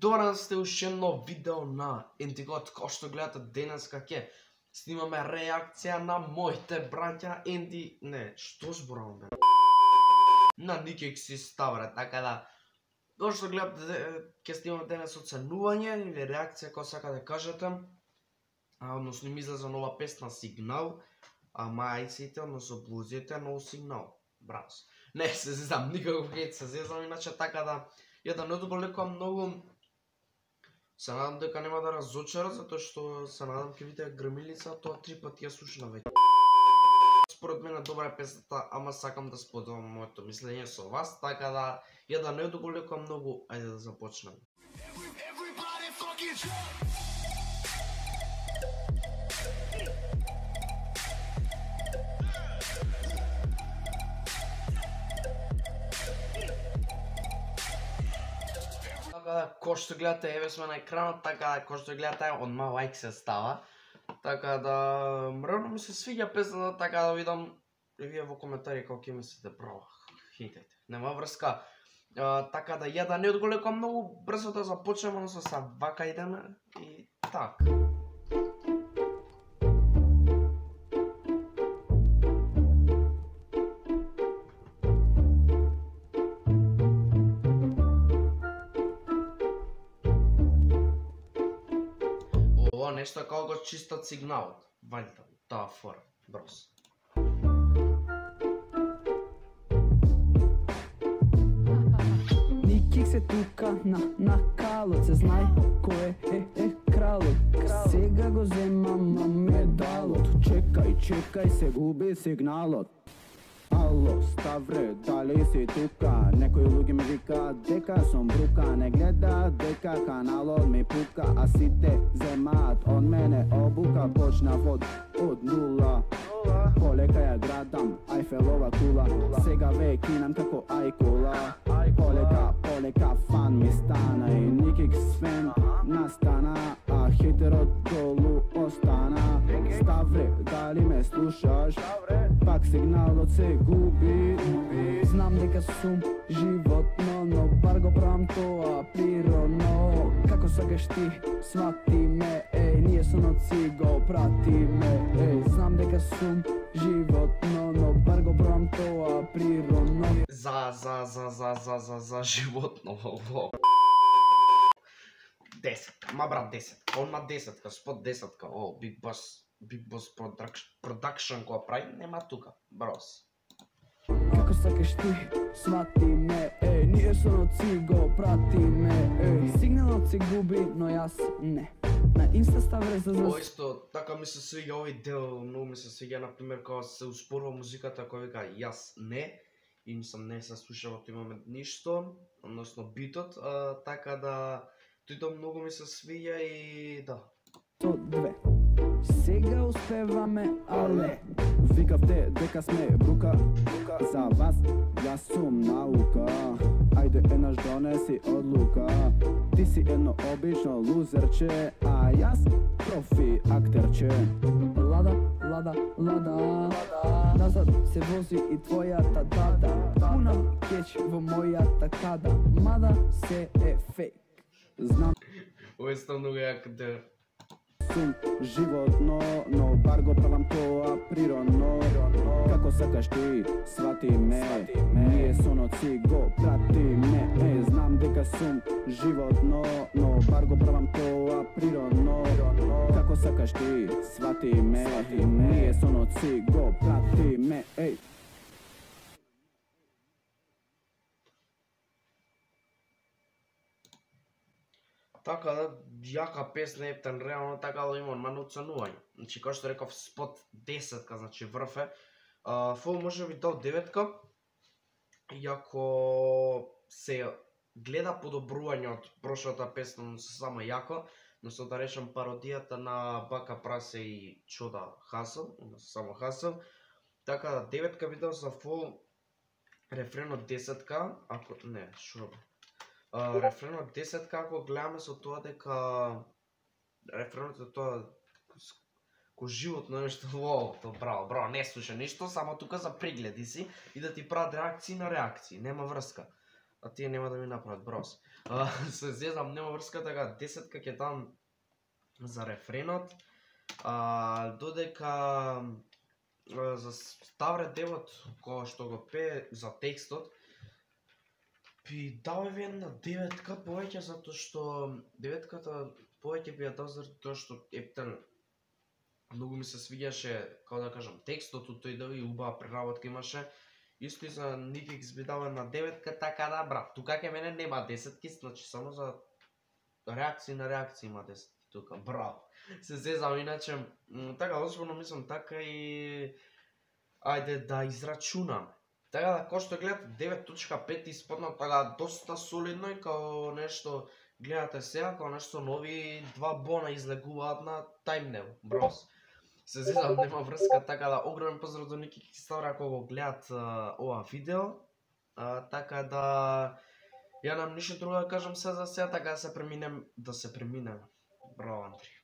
Доран сте уште едно видео на Ентигот, кој што гледате денес каке снимаме реакција на моите браќа Енди, не, што зборувам бе? На Ники си ставра, така да Кој што гледате, ќе снимаме денес оценување или реакција, кој сака да кажете. А, односно ми излезе нова песна Сигнал, а мајците, односно блузите, нов сигнал. Браво. Не, се зезам, никако ќе се зезам, иначе така да ја да не одголекувам многу Се надам дека нема да разочара, затоа што се надам ќе видите грмилица, тоа три пати ја слушна веќе. Според мене добра е песната, ама сакам да споделам моето мислење со вас, така да ја да не одголекувам многу, ајде да започнеме. Everybody така да, кој што гледате, еве сме на екранот, така да, кој што гледате, одма лайк се става. Така да, мрвно ми се свиѓа песната, така да видам и вие во коментари како ќе мислите, браво, хитете. нема врска. А, така да, ја да не одголекам многу брзо да започнеме, но со вака идеме и така. Нешто како го чистат сигналот. Вајта, таа фора. Брос. Никик се тука на, на калот, се знај кој е, е, е кралот. Сега го земам медалот, чекај, чекај, се губи сигналот. Ало, Ставре, дали си тука? Некои луѓе ми вика дека сум брука Не гледа дека каналот ми пука А сите земаат од мене обука Почна од, од нула. Полека ја градам, Айфелова кула. Сега ве кинам како ајкула Полека, полека, фан ми стана И никик свен настана А хитерот долу остана. Ставре, дали ме слушаш? Пак сигналот се губи. Знам дека сум животно Но бар го правам тоа природно. Како сакаш ти, свати ме Еј, ние со ноци го пратиме. Еј, знам дека сум животно Но бар го правам тоа природно. За, за, за, за, за, за, за животно во 10, ма брат 10, он ма 10, спод 10, о, биг бас. Big Boss Production која прави, нема тука. Брос. Како сакаш ти, свати ме, е, ние со ноци го ме, е, сигналот се губи, но јас не. На инста ставре за за... исто, така ми се свиѓа овој дел, многу ми се свиѓа, например, кога се успорува музиката, која вика јас не, и мислам не се слуша во тој момент ништо, односно битот, а, така да тој многу ми се свиѓа и да. То две. Сега успеваме, але Викавте дека сме брука, брука За вас, јас сум наука. Ајде еднаш донеси одлука. Ти си едно обично лузерче А јас профи актерче. Лада, лада, лада. Назад се вози и твојата дада. Пуна кеч во мојата када. Мада се е фейк. Знам Ој е многу јак сум животно, но бар го правам тоа природно. Како сакаш ти, свати ме, ние со ноци го прати ме Е, знам дека сум животно, но бар го правам тоа природно. Како сакаш ти, свати ме, ние со ноци го прати ме Еј Така да, јака песна ептен, реално така да има мано оценување. Значи, како што реков, спот 10 значи врв е. Фол може би дал деветка, јако се гледа подобрување од прошлата песна, но се само јако, но со да речем пародијата на Бака Прасе и Чода Хасел, само Хасел. Така да, би дошло за фол рефренот десетка, ако не, шо рефренот 10 како гледаме со тоа дека рефренот е тоа ко животно нешто во тоа браво, браво, не слуша ништо, само тука за прегледи си и да ти прават реакции на реакции, нема врска. а тие нема да ми направат брос. А, се зезам, нема врска така, десетка ќе дам за рефренот, а, додека а, за Ставре Девот, кој што го пее за текстот, би дал ви една деветка повеќе затоа што деветката повеќе би ја дал за тоа што ептен многу ми се свиѓаше, како да кажам, текстот у тој дел и убава преработка имаше. Исто и за Никикс би дал една деветка, така да, брат, тука ке мене нема десетки, значи само за реакции на реакции има десетки тука, браво. Се зезам, иначе, така, озборно мислам, така и... Ајде да израчунаме Така да, кој што гледате 9.5 испадна така доста солидно и као нешто гледате сега, као нешто нови два бона излегуваат на таймнел, брос. Се зезам, нема врска, така да огромен поздрав до Ники Киставра ако го гледат а, ова видео. А, така да ја нам ништо друго да кажам се за сега, така да се преминем, да се преминем. Браво, Андри.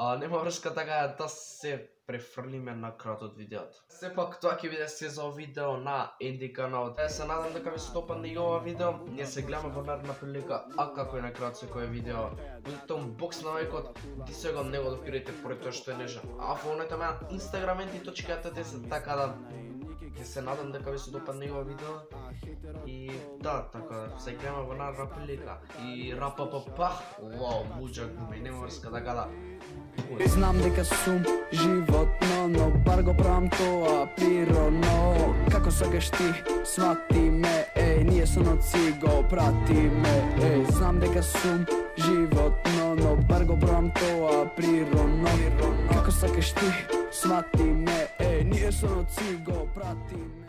А, нема врска така да се префрлиме на кратот од видеото. Сепак тоа ќе биде се за видео на Енди каналот. Е, се надам дека ви се на и ова видео. Ние се гледаме во наредна прилика, а како и на крајот секој видео. Будете бокс на лайкот, ти се не го допирайте да поради тоа што е нежен. А фолнете ме на Instagram endi.10 така да ќе се надам дека ви се допадна и ова видео. И да, така, се гледаме во наредна прилика. И рапа па па, вау, буџак ми, нема врска така да. Знам дека сум животно, но бар го правам тоа природно. Како сакаш ти, свати ме, еј, ние со ноци го пратиме. Еј, знам дека сум животно, но бар го правам тоа природно. Како сакаш ти, свати ме, еј, ние со ноци го пратиме